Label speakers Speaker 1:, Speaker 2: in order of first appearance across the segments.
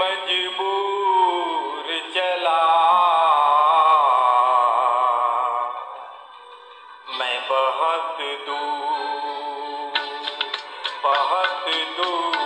Speaker 1: मजबूर चला। मैं बहुत दूर बहुत दूर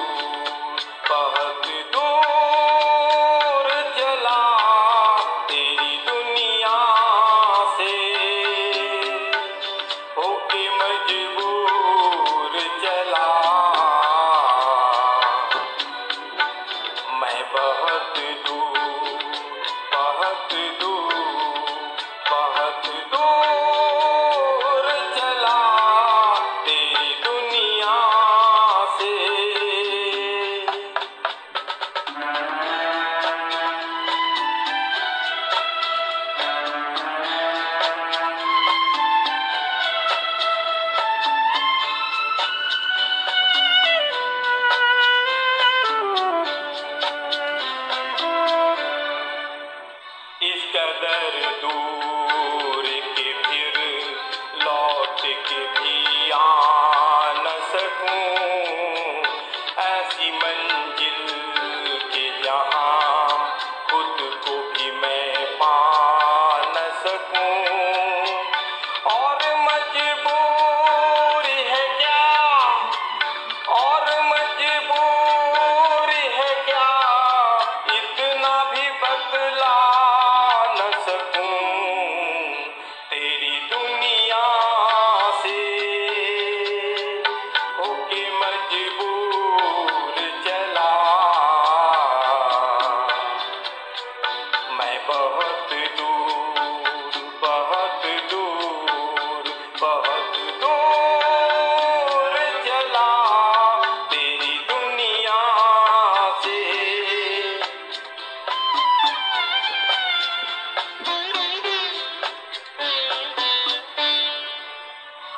Speaker 1: what do.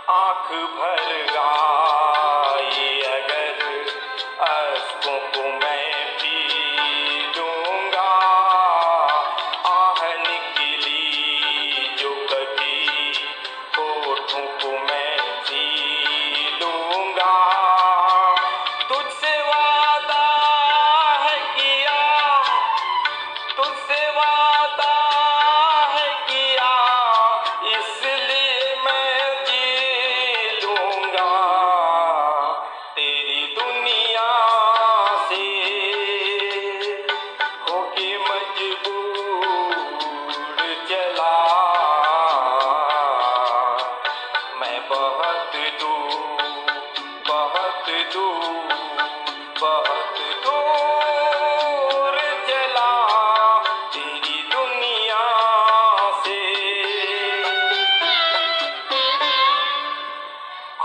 Speaker 1: आँख भर आई अगर अस्तों को मैं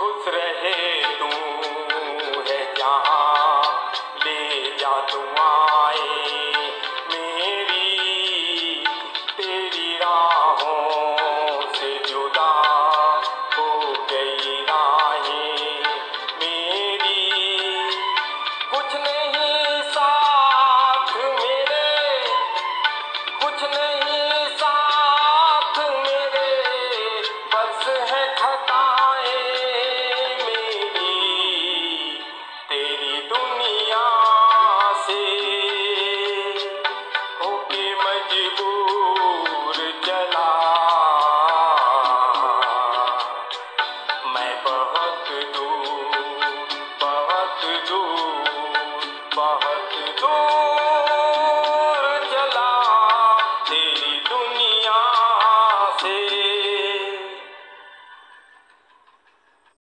Speaker 1: खुश रहे तू है जहाँ ले जा तू